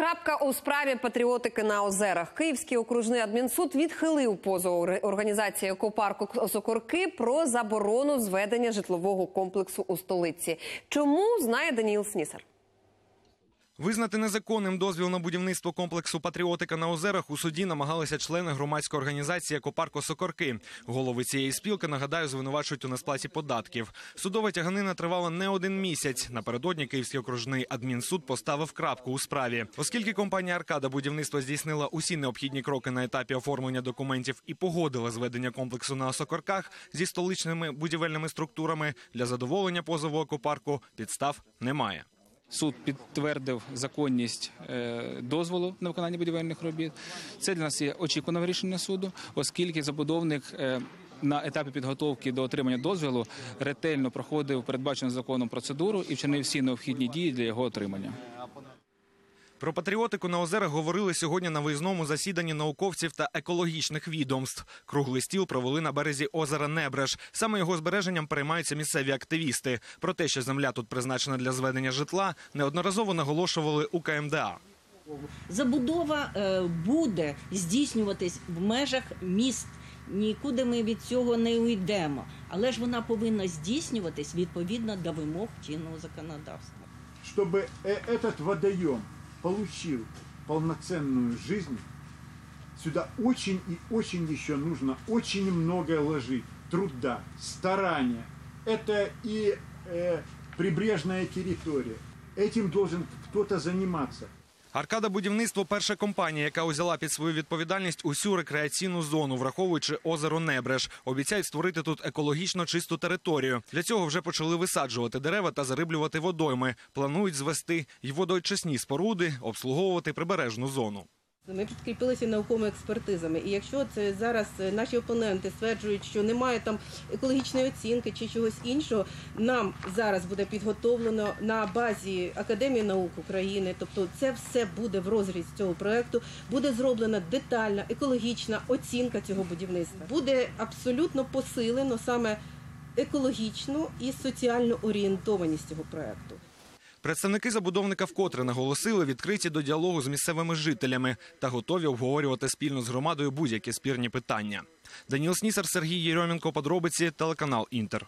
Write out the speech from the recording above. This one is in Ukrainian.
Крапка у справі патріотики на озерах. Київський окружний адмінсуд відхилив позов організації екопарку Сокорки про заборону зведення житлового комплексу у столиці. Чому знає Даніїл Снісар? Визнати незаконним дозвіл на будівництво комплексу Патріотика на озерах у суді намагалися члени громадської організації «Екопарко Сокорки». Голови цієї спілки, нагадаю, звинувачують у несплаті податків. Судова тяганина тривала не один місяць. Напередодні Київський окружний адмінсуд поставив крапку у справі. Оскільки компанія «Аркада» будівництва здійснила усі необхідні кроки на етапі оформлення документів і погодила зведення комплексу на Сокорках зі столичними будівельними структурами, для задоволення позову «Екопарку» підстав немає. Суд підтвердив законність е, дозволу на виконання будівельних робіт. Це для нас є очікуване рішення суду, оскільки забудовник е, на етапі підготовки до отримання дозволу ретельно проходив передбачену законом процедуру і вчинив всі необхідні дії для його отримання. Про патріотику на озерах говорили сьогодні на виїзному засіданні науковців та екологічних відомств. Круглий стіл провели на березі озера Небреж. Саме його збереженням переймаються місцеві активісти. Про те, що земля тут призначена для зведення житла, неодноразово наголошували у КМДА. Забудова е, буде здійснюватись в межах міст. Нікуди ми від цього не уйдемо, але ж вона повинна здійснюватись відповідно до вимог чинного законодавства. чтобы э- этот водоем получил полноценную жизнь, сюда очень и очень еще нужно очень много ложить труда, старания. Это и э, прибрежная территория. Этим должен кто-то заниматься. Аркада будівництво перша компанія, яка узяла під свою відповідальність усю рекреаційну зону, враховуючи озеро Небреж. Обіцяють створити тут екологічно чисту територію. Для цього вже почали висаджувати дерева та зариблювати водойми. Планують звести й водоочисні споруди, обслуговувати прибережну зону. Ми підкріпилися науковими експертизами. І якщо це зараз е, наші опоненти стверджують, що немає там екологічної оцінки чи чогось іншого, нам зараз буде підготовлено на базі Академії наук України. Тобто, це все буде в розріз цього проекту. Буде зроблена детальна екологічна оцінка цього будівництва. Буде абсолютно посилено саме екологічну і соціальну орієнтованість цього проекту. Представники забудовника вкотре наголосили відкриті до діалогу з місцевими жителями та готові обговорювати спільно з громадою будь-які спірні питання. Даніл Снісар, Сергій Єрьомінко, подробиці, телеканал Інтер.